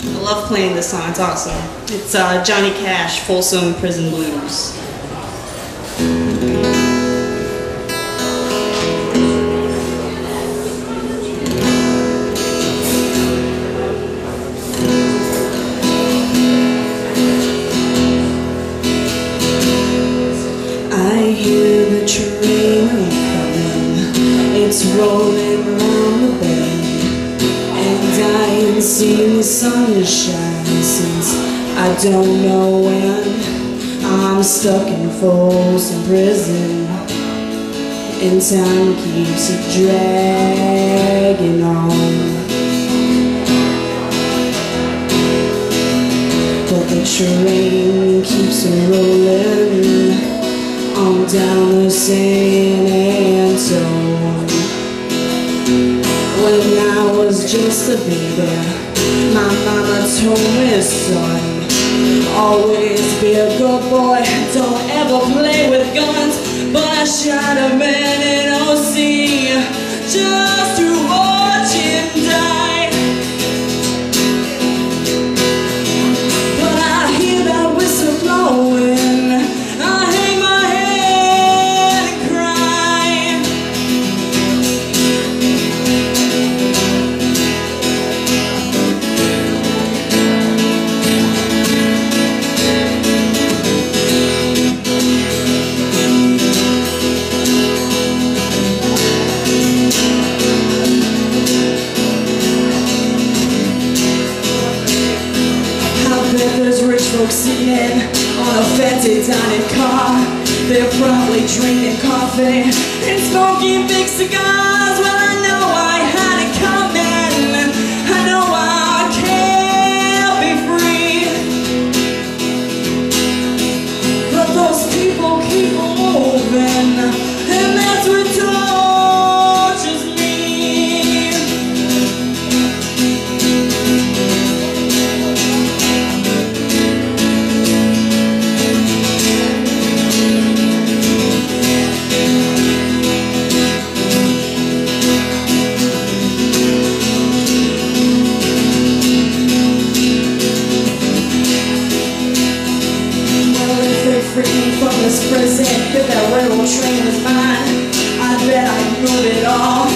I love playing this song. It's awesome. It's uh, Johnny Cash, Folsom Prison Blues. I hear the train coming. It's rolling around the bend. And I ain't seen the sunshine since I don't know when. I'm stuck in Folsom Prison. And time keeps it dragging on. But the train keeps rolling on down the San Antone. When I was just a baby, my mama told me, son, always be a good boy, don't ever play with guns. But I shot a folks sitting on a vented dining car. They're probably drinking coffee and smoking big cigars. Well, I know I had it coming. I know I can't be free. But those people keep moving. this present that that railroad train is mine. I bet I knew it all.